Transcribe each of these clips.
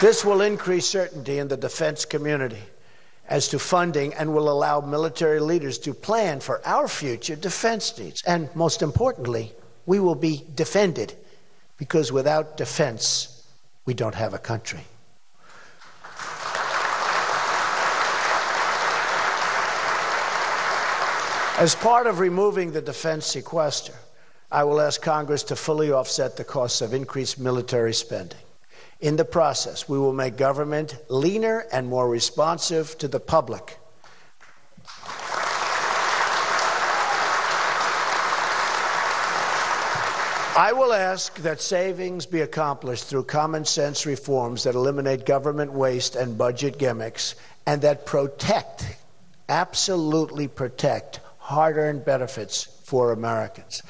This will increase certainty in the defense community as to funding and will allow military leaders to plan for our future defense needs. And most importantly, we will be defended because without defense, we don't have a country. As part of removing the defense sequester, I will ask Congress to fully offset the costs of increased military spending. In the process, we will make government leaner and more responsive to the public. I will ask that savings be accomplished through common sense reforms that eliminate government waste and budget gimmicks and that protect, absolutely protect, hard earned benefits for Americans.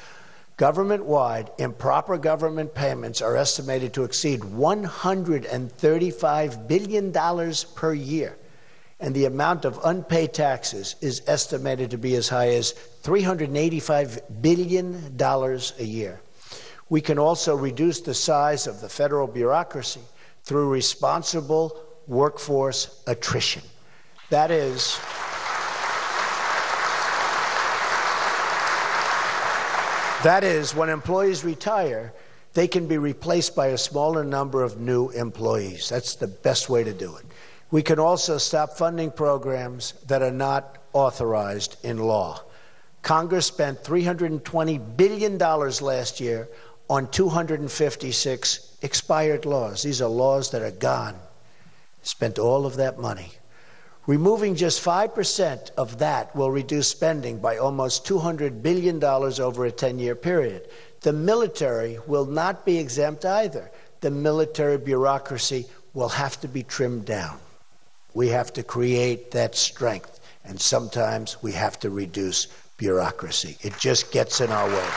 Government wide, improper government payments are estimated to exceed $135 billion per year, and the amount of unpaid taxes is estimated to be as high as $385 billion a year. We can also reduce the size of the federal bureaucracy through responsible workforce attrition. That is, That is, when employees retire, they can be replaced by a smaller number of new employees. That's the best way to do it. We can also stop funding programs that are not authorized in law. Congress spent $320 billion last year on 256 expired laws. These are laws that are gone. Spent all of that money. Removing just 5% of that will reduce spending by almost $200 billion over a 10 year period. The military will not be exempt either. The military bureaucracy will have to be trimmed down. We have to create that strength, and sometimes we have to reduce bureaucracy. It just gets in our way.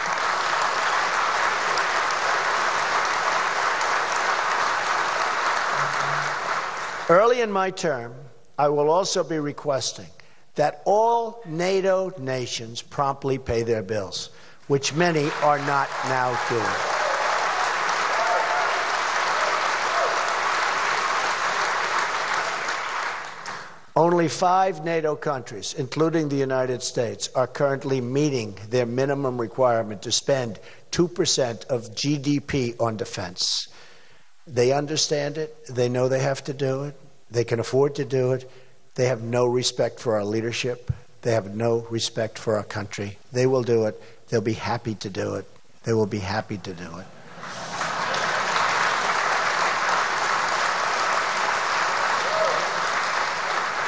Early in my term, I will also be requesting that all NATO nations promptly pay their bills, which many are not now doing. Only five NATO countries, including the United States, are currently meeting their minimum requirement to spend 2% of GDP on defense. They understand it, they know they have to do it, they can afford to do it. They have no respect for our leadership. They have no respect for our country. They will do it. They'll be happy to do it. They will be happy to do it.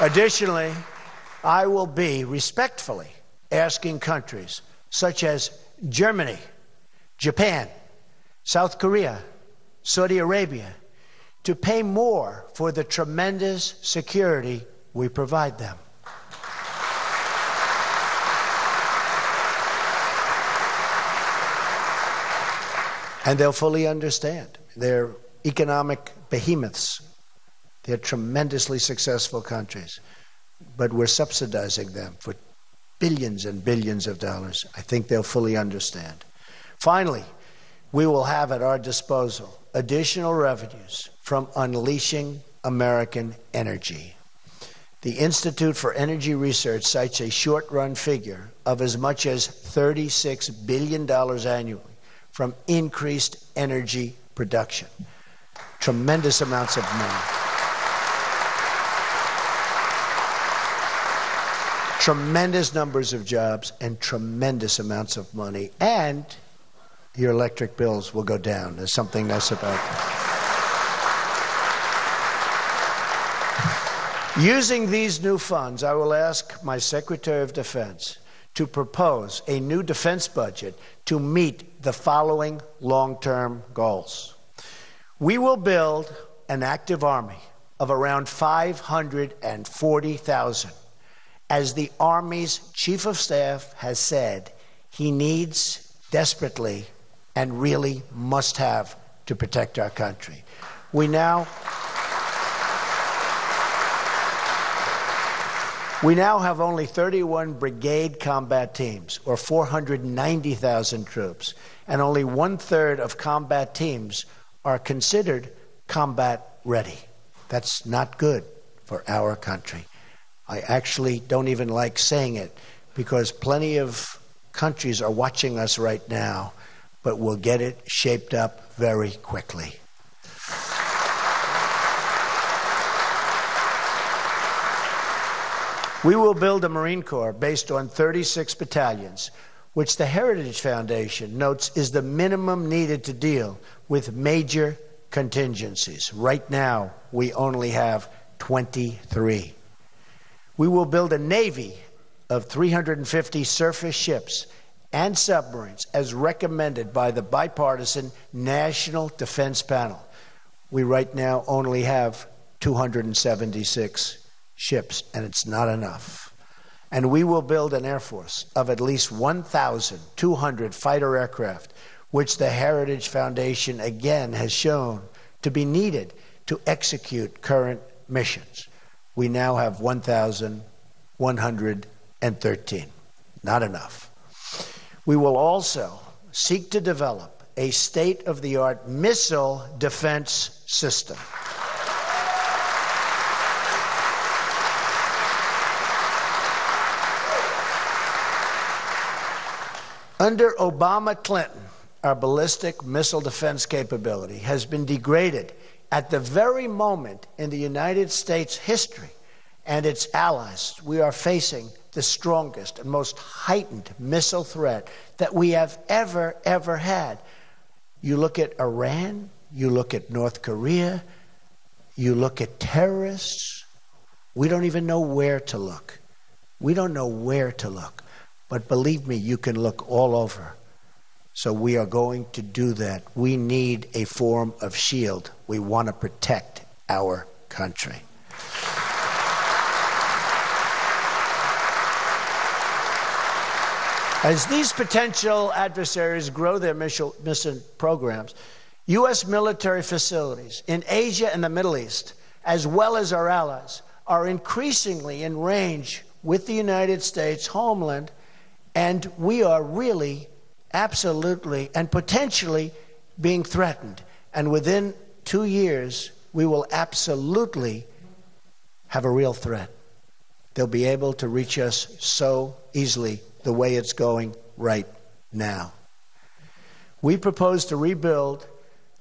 Additionally, I will be respectfully asking countries such as Germany, Japan, South Korea, Saudi Arabia, to pay more for the tremendous security we provide them. And they'll fully understand. They're economic behemoths. They're tremendously successful countries. But we're subsidizing them for billions and billions of dollars. I think they'll fully understand. Finally, we will have at our disposal additional revenues from unleashing American energy. The Institute for Energy Research cites a short run figure of as much as $36 billion annually from increased energy production. Tremendous amounts of money. Tremendous numbers of jobs and tremendous amounts of money. And your electric bills will go down. There's something nice about that. Using these new funds, I will ask my Secretary of Defense to propose a new defense budget to meet the following long term goals. We will build an active army of around 540,000. As the Army's Chief of Staff has said, he needs desperately and really must have to protect our country. We now We now have only 31 brigade combat teams, or 490,000 troops, and only one third of combat teams are considered combat ready. That's not good for our country. I actually don't even like saying it because plenty of countries are watching us right now, but we'll get it shaped up very quickly. We will build a Marine Corps based on 36 battalions, which the Heritage Foundation notes is the minimum needed to deal with major contingencies. Right now, we only have 23. We will build a Navy of 350 surface ships and submarines as recommended by the bipartisan National Defense Panel. We right now only have 276 ships, and it's not enough. And we will build an Air Force of at least 1,200 fighter aircraft, which the Heritage Foundation again has shown to be needed to execute current missions. We now have 1,113. Not enough. We will also seek to develop a state of the art missile defense system. Under Obama Clinton, our ballistic missile defense capability has been degraded at the very moment in the United States history and its allies we are facing the strongest and most heightened missile threat that we have ever, ever had. You look at Iran, you look at North Korea, you look at terrorists, we don't even know where to look. We don't know where to look. But believe me, you can look all over. So we are going to do that. We need a form of shield. We want to protect our country. As these potential adversaries grow their missile, missile programs, U.S. military facilities in Asia and the Middle East, as well as our allies, are increasingly in range with the United States homeland and we are really, absolutely, and potentially being threatened. And within two years, we will absolutely have a real threat. They'll be able to reach us so easily the way it's going right now. We propose to rebuild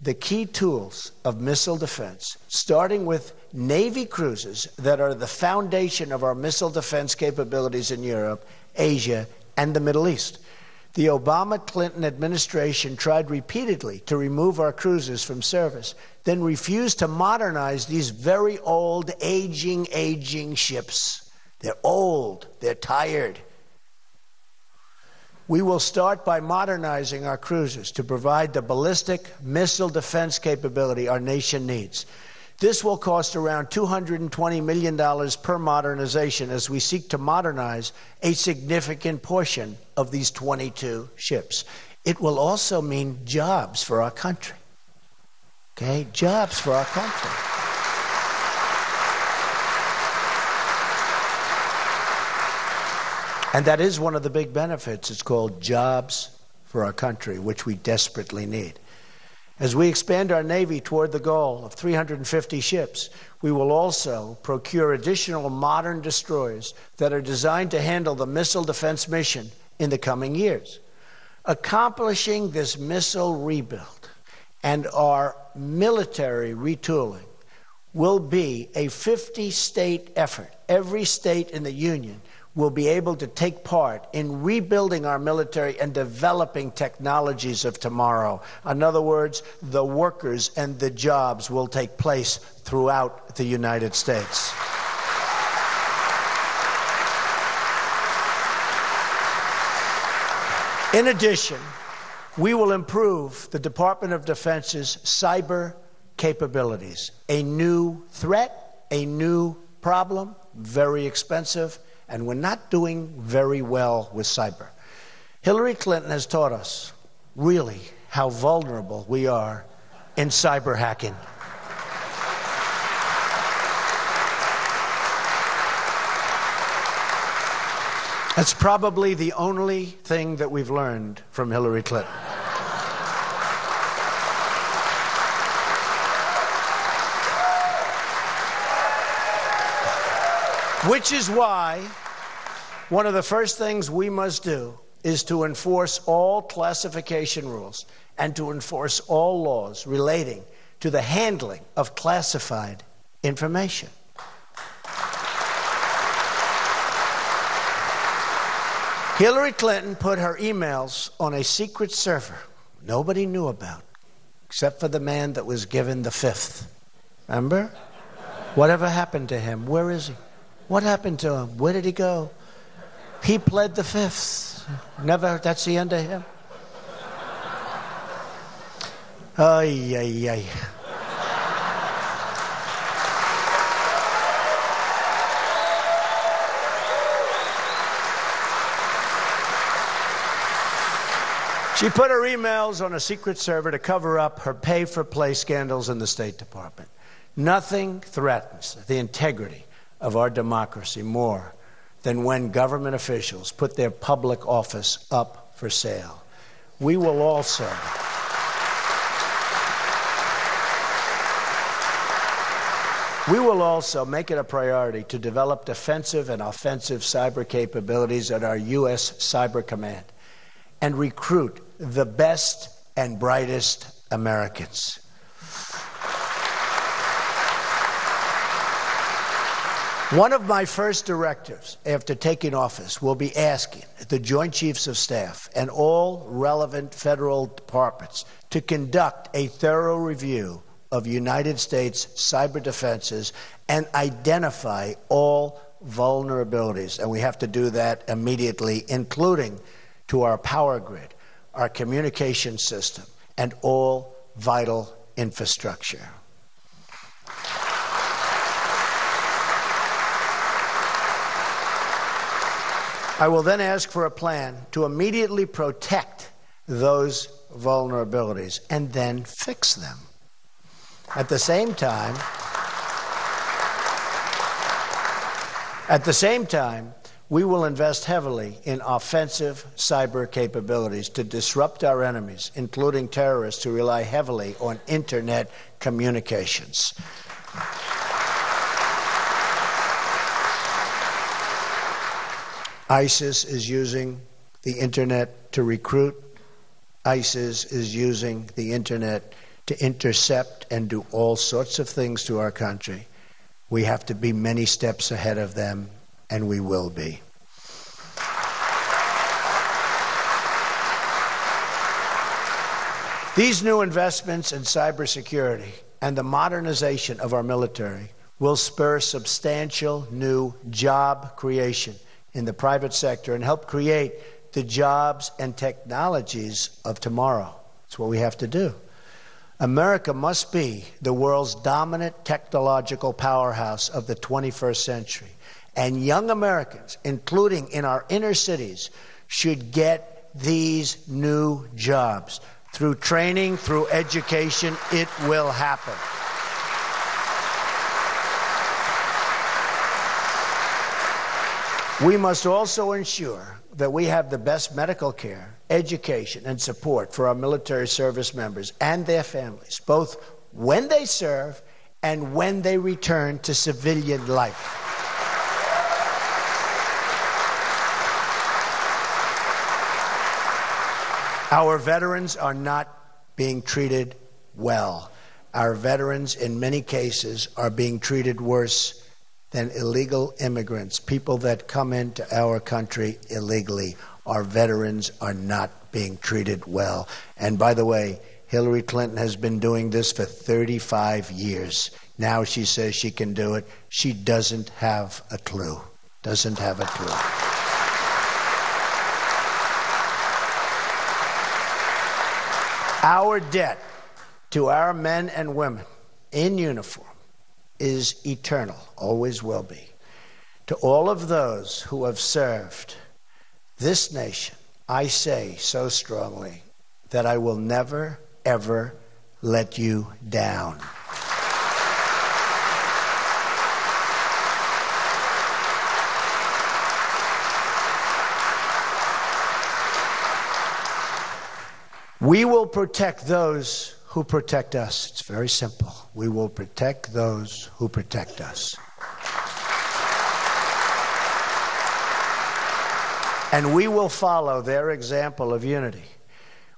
the key tools of missile defense, starting with Navy cruisers that are the foundation of our missile defense capabilities in Europe, Asia, and the Middle East. The Obama Clinton administration tried repeatedly to remove our cruisers from service, then refused to modernize these very old, aging, aging ships. They're old, they're tired. We will start by modernizing our cruisers to provide the ballistic missile defense capability our nation needs. This will cost around $220 million per modernization as we seek to modernize a significant portion of these 22 ships. It will also mean jobs for our country. Okay? Jobs for our country. And that is one of the big benefits. It's called jobs for our country, which we desperately need. As we expand our Navy toward the goal of 350 ships, we will also procure additional modern destroyers that are designed to handle the missile defense mission in the coming years. Accomplishing this missile rebuild and our military retooling will be a 50 state effort. Every state in the Union will be able to take part in rebuilding our military and developing technologies of tomorrow. In other words, the workers and the jobs will take place throughout the United States. In addition, we will improve the Department of Defense's cyber capabilities. A new threat, a new problem, very expensive and we're not doing very well with cyber. Hillary Clinton has taught us really how vulnerable we are in cyber hacking. That's probably the only thing that we've learned from Hillary Clinton. Which is why one of the first things we must do is to enforce all classification rules and to enforce all laws relating to the handling of classified information. Hillary Clinton put her emails on a secret server nobody knew about, except for the man that was given the fifth. Remember? Whatever happened to him? Where is he? What happened to him? Where did he go? He pled the fifth. Never, that's the end of him. Ay, ay, ay. She put her emails on a secret server to cover up her pay for play scandals in the State Department. Nothing threatens the integrity of our democracy more than when government officials put their public office up for sale. We will also. We will also make it a priority to develop defensive and offensive cyber capabilities at our U.S. Cyber Command and recruit the best and brightest Americans. One of my first directives after taking office will be asking the Joint Chiefs of Staff and all relevant federal departments to conduct a thorough review of United States cyber defenses and identify all vulnerabilities. And we have to do that immediately, including to our power grid, our communication system, and all vital infrastructure. I will then ask for a plan to immediately protect those vulnerabilities and then fix them. At the same time, at the same time, we will invest heavily in offensive cyber capabilities to disrupt our enemies, including terrorists who rely heavily on internet communications. ISIS is using the internet to recruit. ISIS is using the internet to intercept and do all sorts of things to our country. We have to be many steps ahead of them and we will be. These new investments in cybersecurity and the modernization of our military will spur substantial new job creation in the private sector and help create the jobs and technologies of tomorrow. That's what we have to do. America must be the world's dominant technological powerhouse of the 21st century. And young Americans, including in our inner cities, should get these new jobs. Through training, through education, it will happen. We must also ensure that we have the best medical care, education, and support for our military service members and their families, both when they serve and when they return to civilian life. Our veterans are not being treated well. Our veterans, in many cases, are being treated worse than illegal immigrants, people that come into our country illegally. Our veterans are not being treated well. And by the way, Hillary Clinton has been doing this for 35 years. Now she says she can do it. She doesn't have a clue. Doesn't have a clue. Our debt to our men and women in uniform is eternal, always will be. To all of those who have served this nation, I say so strongly that I will never, ever let you down. We will protect those who protect us. It's very simple. We will protect those who protect us. And we will follow their example of unity.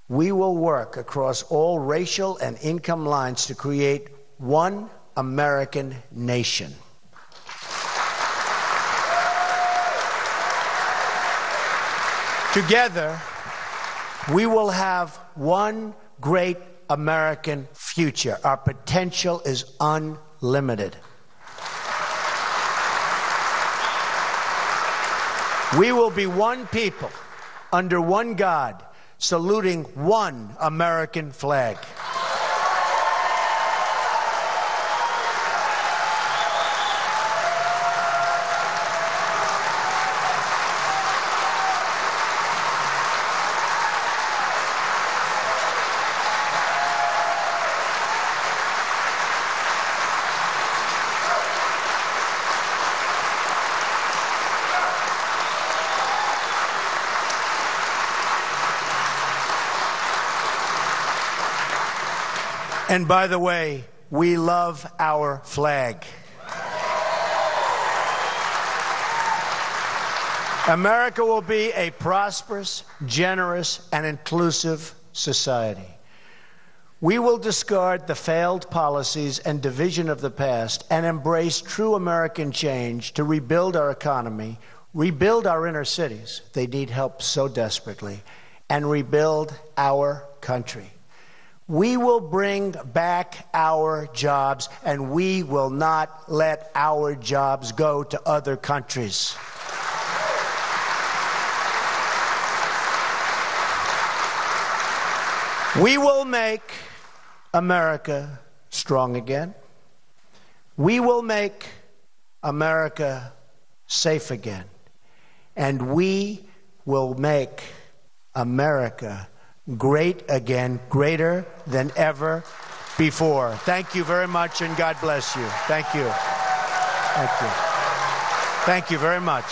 We will work across all racial and income lines to create one American nation. Together, we will have one great American future. Our potential is unlimited. We will be one people under one God, saluting one American flag. And by the way, we love our flag. America will be a prosperous, generous, and inclusive society. We will discard the failed policies and division of the past and embrace true American change to rebuild our economy, rebuild our inner cities. They need help so desperately, and rebuild our country. We will bring back our jobs, and we will not let our jobs go to other countries. We will make America strong again. We will make America safe again. And we will make America great again, greater than ever before. Thank you very much, and God bless you. Thank you. Thank you. Thank you very much.